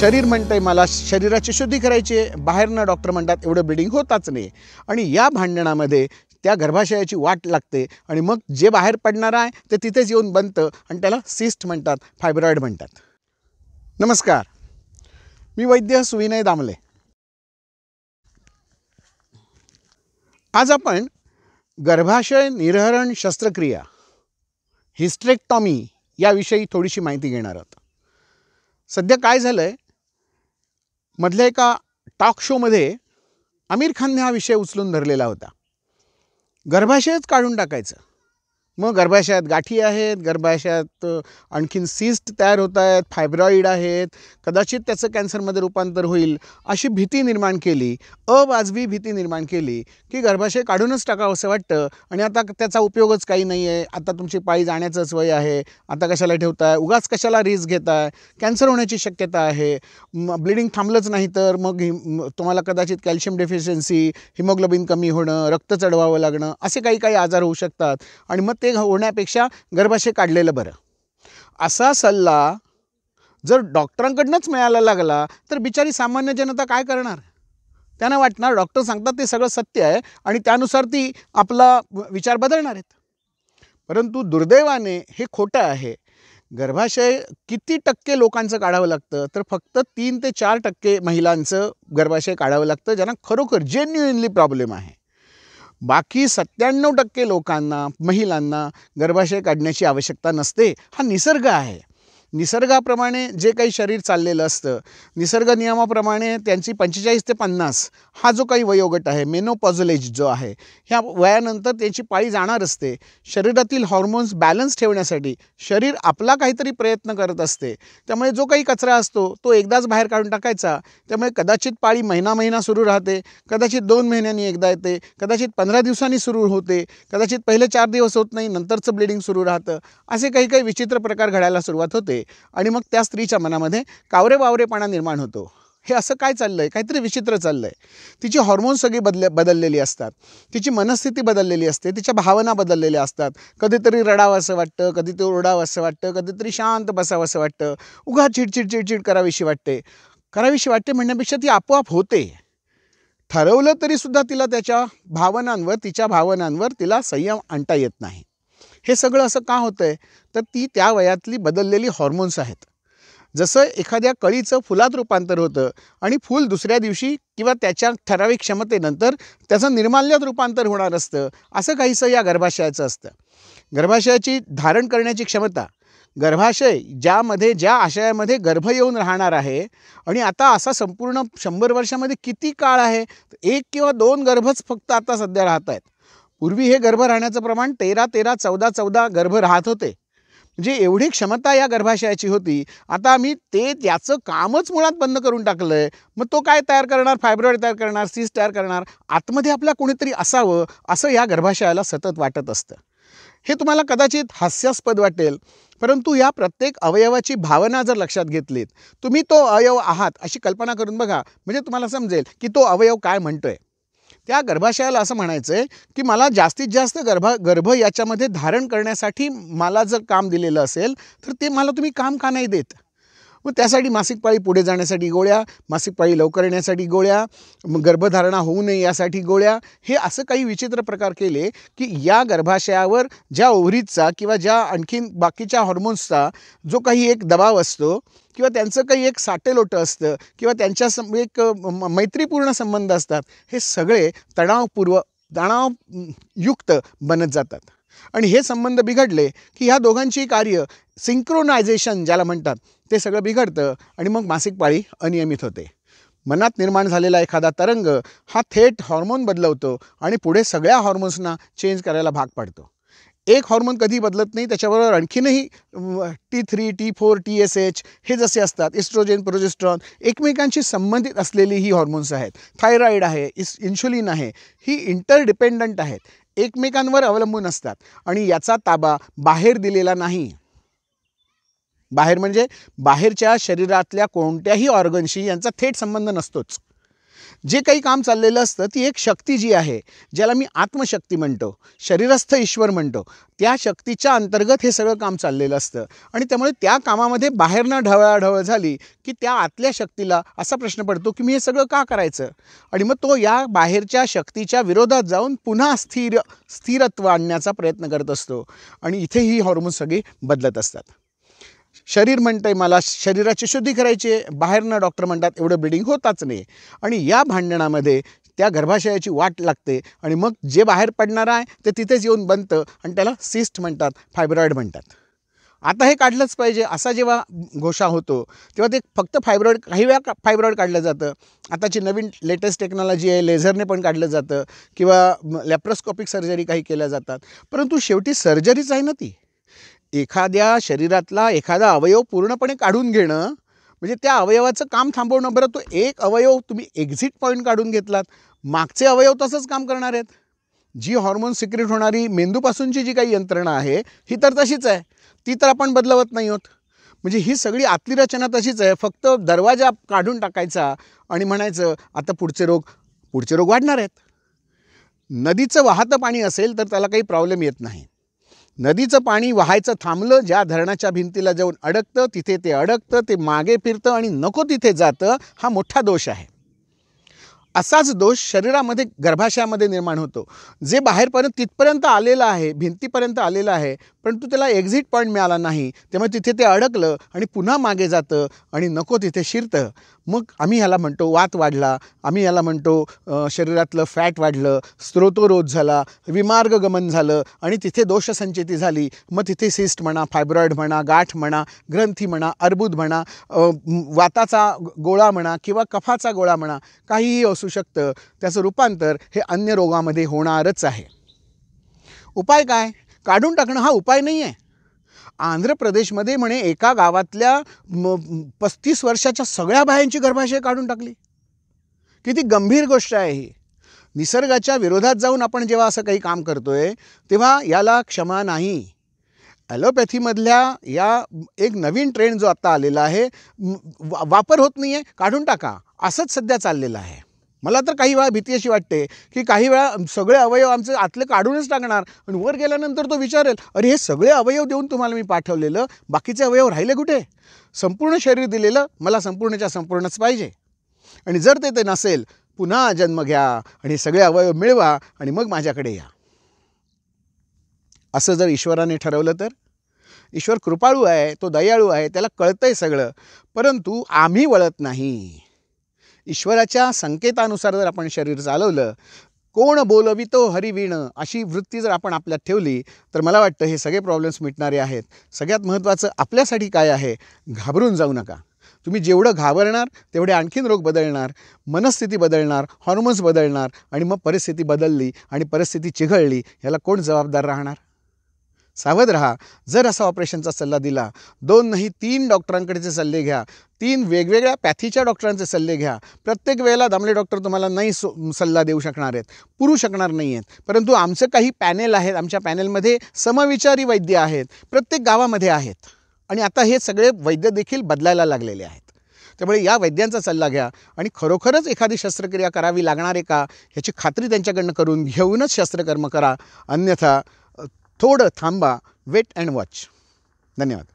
शरीर म्हणतंय मला शरीराची शुद्धी करायची आहे. बाहेरनं डॉक्टर म्हणतात एवढं ब्लिडिंग होताच नाही. आणि या भांडणामध्ये त्या गर्भाशयाची वाट लागते आणि मग जे बाहेर पडणार आहे ते तिथेच येऊन बनतं आणि त्याला सिस्ट म्हणतात फायब्रॉईड म्हणतात. नमस्कार. मी वैद्य सुविनय दामले. आज आपण गर्भाशय निर्हरण शस्त्रक्रिया हिस्ट्रेक्टॉमी याविषयी थोडीशी माहिती घेणार आहोत. सध्या काय झालं आहे मधल्या एका टॉक शोमध्ये आमिर खानने हा विषय उचलून धरलेला होता. गर्भाशयच काढून टाकायचं. मग गर्भाशयात गाठी आहेत गर्भाशयात आणखीन सिस्ट तयार होत आहेत फायब्रॉईड आहेत कदाचित त्याचं कॅन्सरमध्ये रूपांतर होईल अशी भीती निर्माण केली अवाजवी भीती निर्माण केली की गर्भाशय काढूनच टाकावं असं वाटतं. आणि आता त्याचा उपयोगच काही नाही आहे. आता तुमची पायी जाण्याचंच वय आहे. आता कशाला ठेवताय? उगाच कशाला रिस्क घेताय? कॅन्सर होण्याची शक्यता आहे. ब्लिडिंग थांबलंच नाही तर मग तुम्हाला कदाचित कॅल्शियम डेफिशियन्सी हिमोग्लोबिन कमी होणं रक्त चढवावं लागणं असे काही काही आजार होऊ शकतात. आणि मग ते होण्यापेक्षा गर्भाशय काढलेलं बरं. असा सल्ला जर डॉक्टरांकडनंच मिळायला लागला तर बिचारी सामान्य जनता काय करणार? त्यांना वाटणार डॉक्टर सांगतात ते सगळं सत्य आहे आणि त्यानुसार ती आपला विचार बदलणार आहेत. परंतु दुर्दैवाने हे खोटं आहे. गर्भाशय किती टक्के लोकांचं काढावं लागतं तर फक्त तीन ते चार टक्के महिलांचं गर्भाशय काढावं लागतं ज्यांना खरोखर जेन्युइनली प्रॉब्लेम आहे. बाकी सत्त्याण्णव टक्के लोकांना महिलांना गर्भाशय काढण्याची आवश्यकता नसते हा निसर्ग आहे. निसर्गाप्रमाणे जे काही शरीर चाललेलं असतं निसर्ग नियमाप्रमाणे त्यांची पंचेचाळीस ते पन्नास हा जो काही वयोगट आहे मेनोपॉझलेज जो आहे ह्या वयानंतर त्यांची पाळी जाणार असते. शरीरातील हॉर्मोन्स बॅलन्स ठेवण्यासाठी शरीर आपला काहीतरी प्रयत्न करत असते. त्यामुळे जो काही कचरा असतो तो एकदाच बाहेर काढून टाकायचा. त्यामुळे कदाचित पाळी महिना महिना सुरू राहते कदाचित दोन महिन्यांनी एकदा येते कदाचित पंधरा दिवसांनी सुरू होते कदाचित पहिले चार दिवस होत नाही नंतरचं ब्लिडिंग सुरू राहतं असे काही काही विचित्र प्रकार घडायला सुरुवात होते. आणि मग त्या स्त्रीच्या मनामध्ये कावरे बावरेपणा निर्माण होतो. हे असं काय चाललं आहे काहीतरी विचित्र चाललं आहे तिची हॉर्मोन्स सगळी बदल बदललेली असतात. तिची मनस्थिती बदललेली असते. तिच्या भावना बदललेल्या असतात. कधीतरी रडावं असं वाटतं कधीतरी ओरडावं असं वाटतं कधीतरी शांत बसावं असं वाटतं उगा चिडचिड चिडचिड करावीशी वाटते. करावीशी वाटते म्हणण्यापेक्षा ती आपोआप होते. ठरवलं तरीसुद्धा तिला त्याच्या भावनांवर तिच्या भावनांवर तिला संयम आणता येत नाही. हे सगळं असं का होतं आहे तर ती त्या वयातली बदललेली हॉर्मोन्स आहेत. जसं एखाद्या कळीचं फुलात रूपांतर होतं आणि फूल दुसऱ्या दिवशी किंवा त्याच्या ठराविक क्षमतेनंतर त्याचं निर्माल्यात रूपांतर होणार असतं असं काहीसं या गर्भाशयाचं असतं. गर्भाशयाची धारण करण्याची क्षमता गर्भाशय ज्यामध्ये ज्या आशयामध्ये गर्भ येऊन राहणार आहे आणि आता असा संपूर्ण शंभर वर्षामध्ये किती काळ आहे? एक किंवा दोन गर्भच फक्त आता सध्या राहत आहेत पूर्वी हे गर्भ राहण्याचं प्रमाण तेरा तेरा चौदा चौदा गर्भ राहत होते. म्हणजे एवढी क्षमता या गर्भाशयाची होती. आता आम्ही ते त्याचं कामच मुळात बंद करून टाकलं आहे मग तो काय तयार करणार? फायब्रॉईड तयार करणार? सीस तयार करणार? आतमध्ये आपल्या कोणीतरी असावं असं या गर्भाशयाला सतत वाटत असतं. हे तुम्हाला कदाचित हास्यास्पद वाटेल परंतु या प्रत्येक अवयवाची भावना जर लक्षात घेतलीत तुम्ही तो अवयव आहात अशी कल्पना करून बघा. म्हणजे तुम्हाला समजेल की तो अवयव काय म्हणतोय. त्या गर्भाशयाला असं म्हणायचं आहे की मला जास्तीत जास्त गर्भा गर्भ याच्यामध्ये धारण करण्यासाठी मला जर काम दिलेलं असेल तर ते मला तुम्ही काम का नाही देत. मग त्यासाठी मासिक पाळी पुढे जाण्यासाठी गोळ्या मासिक पाळी लवकर येण्यासाठी गोळ्या गर्भधारणा होऊ नये यासाठी गोळ्या. हे असं काही विचित्र प्रकार केले की या गर्भाशयावर ज्या ओव्हरीजचा किंवा ज्या आणखीन बाकीच्या हॉर्मोन्सचा जो काही एक दबाव असतो किंवा त्यांचं काही एक साटेलोटं असतं किंवा त्यांच्या सम एक म- मैत्रीपूर्ण संबंध असतात हे सगळे तणावपूर्व तणावयुक्त बनत जातात. आणि हे संबंध बिघडले की ह्या दोघांची कार्य सिंक्रोनायझेशन ज्याला म्हणतात ते सगळं बिघडतं आणि मग मासिक पाळी अनियमित होते. मनात निर्माण झालेला एखादा तरंग हा थेट हॉर्मोन बदलवतो आणि पुढे सगळ्या हॉर्मोन्सना चेंज करायला भाग पाडतो. एक हॉर्मोन कधी बदलत नाही त्याच्याबरोबर आणखीनही T three T four T S H हे जसे असतात इस्ट्रोजेन प्रोजेस्ट्रॉन एकमेकांशी संबंधित असलेली ही हॉर्मोन्स आहेत. थायरॉईड आहे इस इन्शुलिन आहे ही इंटरडिपेंडंट आहेत. एकमेकांवर अवलंबून असतात आणि याचा ताबा बाहेर दिलेला नाही. बाहेर म्हणजे बाहेरच्या शरीरातल्या कोणत्याही ऑर्गनशी यांचा थेट संबंध नसतोच. जे काही काम चाललेलं असतं ती एक शक्ती जी आहे ज्याला मी आत्मशक्ती म्हणतो शरीरस्थ ईश्वर म्हणतो त्या शक्तीच्या अंतर्गत हे सगळं काम चाललेलं असतं. आणि त्यामुळे त्या कामामध्ये बाहेरनं ढवळाढवळ झाली की त्या आतल्या शक्तीला असा प्रश्न पडतो की मी हे सगळं का करायचं? आणि मग तो या बाहेरच्या शक्तीच्या विरोधात जाऊन पुन्हा स्थिर स्थिरत्व आणण्याचा प्रयत्न करत असतो. आणि इथे ही हॉर्मोन्स सगळी बदलत असतात. शरीर म्हणतंय मला शरीराची शुद्धी करायची आहे. बाहेरनं डॉक्टर म्हणतात एवढं ब्लिडिंग होताच नाही. आणि या भांडणामध्ये त्या गर्भाशयाची वाट लागते आणि मग जे बाहेर पडणार आहे ते तिथेच येऊन बनतं आणि त्याला सिस्ट म्हणतात फायब्रॉईड म्हणतात. आता हे काढलंच पाहिजे. असा जेव्हा घोषा होतो तेव्हा ते फक्त फायब्रॉईड काही वेळा फायब्रॉईड काढलं जातं. आताची नवीन लेटेस्ट टेक्नॉलॉजी आहे लेझरने पण काढलं जातं. किंवा लॅप्रोस्कॉपिक सर्जरी काही केल्या जातात. परंतु शेवटी सर्जरीच आहे ना ती. एखाद्या शरीरातला एखादा अवयव पूर्णपणे काढून घेणं म्हणजे त्या अवयवाचं काम थांबवणं. बरं तो एक अवयव तुम्ही एक्झिट पॉईंट काढून घेतलात. मागचे अवयव तसंच काम करणार आहेत. जी हॉर्मोन सिक्रेट होणारी मेंदूपासूनची जी काही यंत्रणा आहे ही तर तशीच आहे. ती तर आपण बदलवत नाही आहोत म्हणजे ही सगळी आतली रचना तशीच आहे. फक्त दरवाजा काढून टाकायचा आणि म्हणायचं आता पुढचे रोग पुढचे रोग वाढणार आहेत. नदीचं वाहतं पाणी असेल तर त्याला काही प्रॉब्लेम येत नाही. नदीचं पाणी वाहायचं थांबलं ज्या धरणाच्या भिंतीला जाऊन अडकतं तिथे ते अडकतं ते मागे फिरतं आणि नको तिथे जातं हा मोठा दोष आहे. असाच दोष शरीरामध्ये गर्भाशयामध्ये निर्माण होतो. जे बाहेरपर्यंत तिथपर्यंत आलेलं आहे भिंतीपर्यंत आलेलं आहे परंतु त्याला एक्झिट पॉईंट मिळाला नाही त्यामुळे तिथे ते अडकलं आणि पुन्हा मागे जातं आणि नको तिथे शिरतं. मग आम्ही ह्याला म्हणतो वात वाढला. आम्ही याला म्हणतो शरीरातलं फॅट वाढलं स्त्रोतोरोध झाला विमार्ग गमन झालं आणि तिथे दोषसंचेती झाली. मग तिथे सिस्ट म्हणा फायब्रॉईड म्हणा गाठ म्हणा ग्रंथी म्हणा अर्बुद म्हणा वाताचा गोळा म्हणा किंवा कफाचा गोळा म्हणा काहीही असू शकतं त्याचं रूपांतर हे अन्य रोगामध्ये होणारच आहे. उपाय काय? काढून टाकणं हा उपाय नाही आहे आंध्र प्रदेशमध्ये म्हणे एका गावातल्या पस्तीस वर्षाच्या सगळ्या बायांची गर्भाशय काढून टाकली. किती गंभीर गोष्ट आहे ही. निसर्गाच्या विरोधात जाऊन आपण जेव्हा असं काही काम करतो आहे तेव्हा याला क्षमा नाही. ॲलोपॅथीमधल्या या एक नवीन ट्रेंड जो आत्ता आलेला आहे वा- वापर होत नाही आहे काढून टाका. असंच सध्या चाललेलं आहे. मला तर काही वेळा भीती अशी वाटते की काही वेळा सगळे अवयव आमचे आतले काढूनच टाकणार आणि वर गेल्यानंतर तो विचारेल अरे हे सगळे अवयव देऊन तुम्हाला मी पाठवलेलं बाकीचे अवयव राहिले कुठे? संपूर्ण शरीर दिलेलं मला संपूर्णच्या संपूर्णच पाहिजे. आणि जर ते ते नसेल पुन्हा जन्म घ्या आणि सगळे अवयव मिळवा आणि मग माझ्याकडे या. असं जर ईश्वराने ठरवलं तर? ईश्वर कृपाळू आहे तो दयाळू आहे त्याला कळतंय सगळं परंतु आम्ही वळत नाही. ईश्वराच्या संकेतानुसार जर आपण शरीर चालवलं कोण बोलवितो हरिवीण अशी वृत्ती जर आपण आपल्यात ठेवली तर मला वाटतं हे सगळे प्रॉब्लेम्स मिटणारे आहेत. सगळ्यात महत्त्वाचं आपल्यासाठी काय आहे? घाबरून जाऊ नका. तुम्ही जेवढं घाबरणार तेवढे आणखीन रोग बदलणार मनस्थिती बदलणार हॉर्मोन्स बदलणार आणि मग परिस्थिती बदलली आणि परिस्थिती चिघळली ह्याला कोण जबाबदार राहणार? सावध राहा. जर असा ऑपरेशनचा सल्ला दिला दोन नाही तीन डॉक्टरांकडेचे सल्ले घ्या. तीन वेगवेगळ्या पॅथीच्या डॉक्टरांचे सल्ले घ्या. प्रत्येक वेळेला दामले डॉक्टर तुम्हाला नाही सल्ला देऊ शकणार आहेत पुरू शकणार नाही आहेत. परंतु आमचं काही पॅनेल आहेत आमच्या पॅनेलमध्ये समविचारी वैद्य आहेत प्रत्येक गावामध्ये आहेत. आणि आता हे सगळे वैद्य देखील बदलायला लागलेले आहेत. त्यामुळे या वैद्यांचा सल्ला घ्या. आणि खरोखरच एखादी शस्त्रक्रिया करावी लागणार आहे का ह्याची खात्री त्यांच्याकडनं करून घेऊनच शस्त्रकर्म करा. अन्यथा थोडं थांबा वेट अँड वॉच धन्यवाद.